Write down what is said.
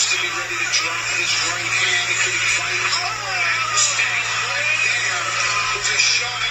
looks to be ready to drop his right hand. He Could fight. Oh, Right there was a shot.